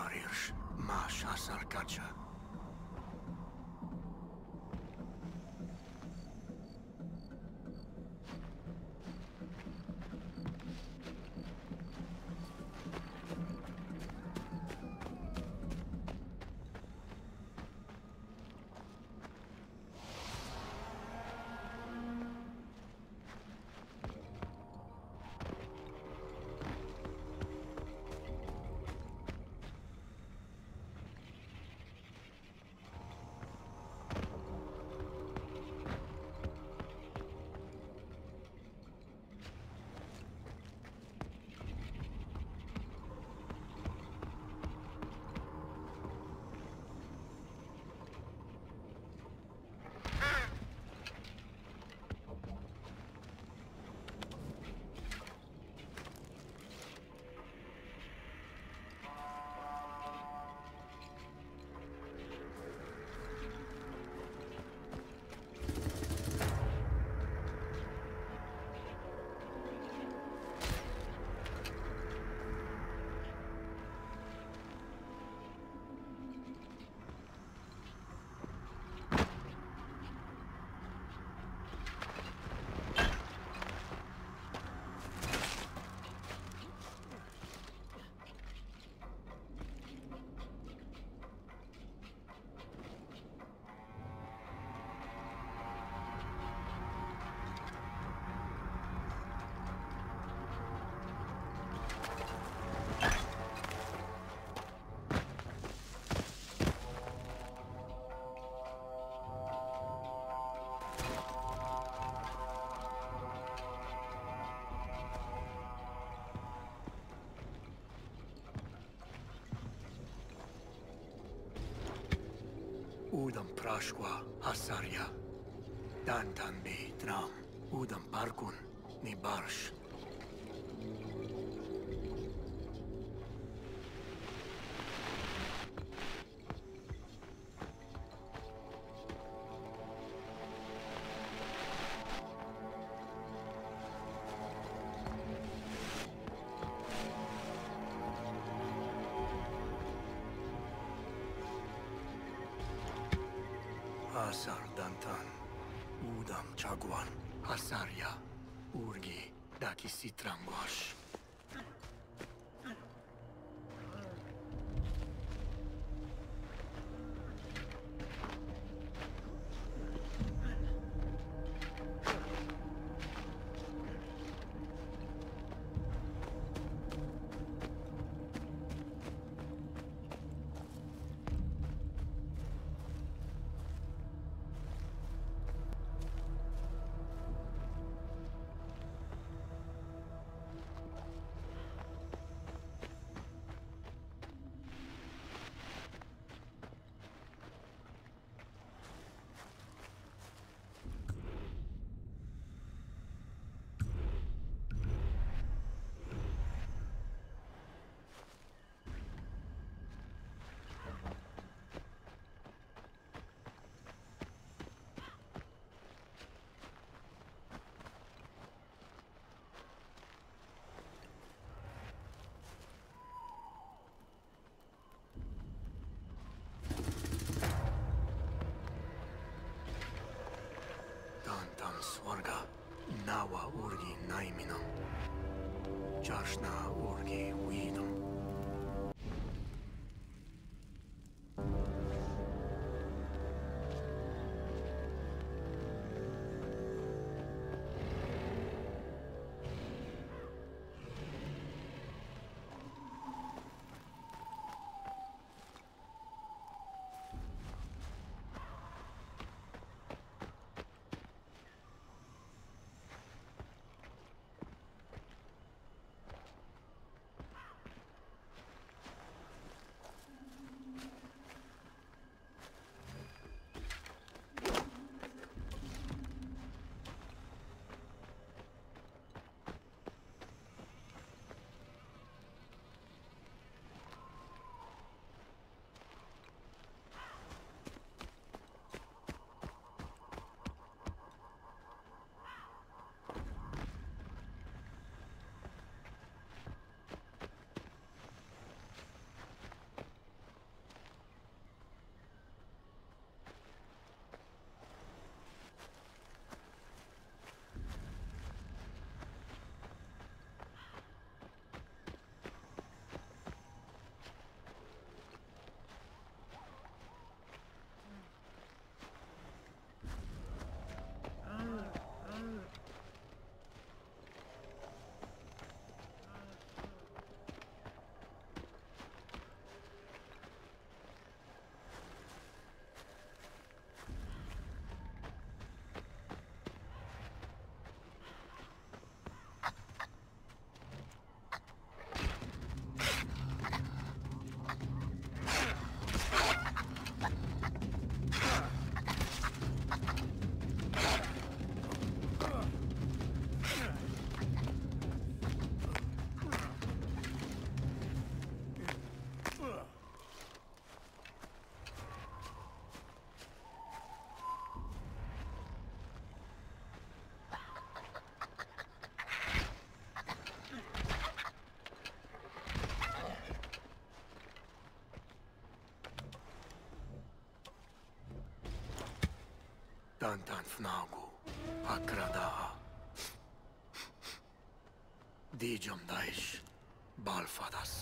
Mariusz, masz Asarkacza. prashkwa hasarja. Dan dan bi tram, udan parkun, ni barx. Asar Dantan, Udam Çagwan, Asarya, Urgi, Daki Sitrangoş. Nawa Urgi Naiminon. Joshna Urgi tantan f'nagu, akra daħa. Diġom daħix, balfadas.